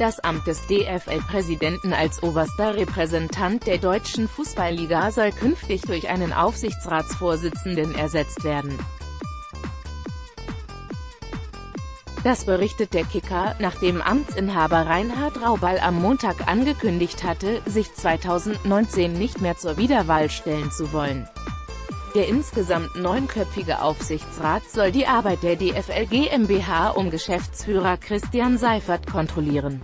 Das Amt des DFL-Präsidenten als oberster Repräsentant der deutschen Fußballliga soll künftig durch einen Aufsichtsratsvorsitzenden ersetzt werden. Das berichtet der Kicker, nachdem Amtsinhaber Reinhard Raubal am Montag angekündigt hatte, sich 2019 nicht mehr zur Wiederwahl stellen zu wollen. Der insgesamt neunköpfige Aufsichtsrat soll die Arbeit der DFL GmbH um Geschäftsführer Christian Seifert kontrollieren.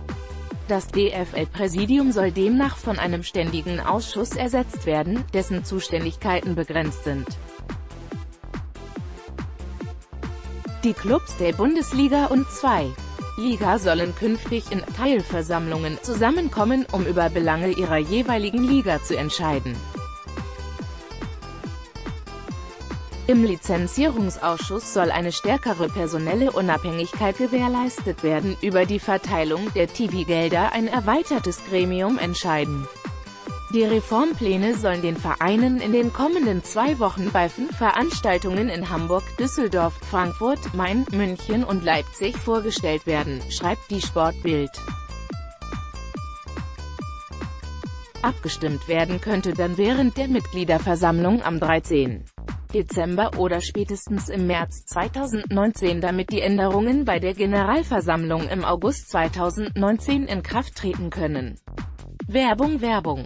Das DFL-Präsidium soll demnach von einem ständigen Ausschuss ersetzt werden, dessen Zuständigkeiten begrenzt sind. Die Clubs der Bundesliga und 2. Liga sollen künftig in Teilversammlungen zusammenkommen, um über Belange ihrer jeweiligen Liga zu entscheiden. Im Lizenzierungsausschuss soll eine stärkere personelle Unabhängigkeit gewährleistet werden, über die Verteilung der TV-Gelder ein erweitertes Gremium entscheiden. Die Reformpläne sollen den Vereinen in den kommenden zwei Wochen bei fünf Veranstaltungen in Hamburg, Düsseldorf, Frankfurt, Main, München und Leipzig vorgestellt werden, schreibt die Sportbild. Abgestimmt werden könnte dann während der Mitgliederversammlung am 13. Dezember oder spätestens im März 2019 damit die Änderungen bei der Generalversammlung im August 2019 in Kraft treten können. Werbung Werbung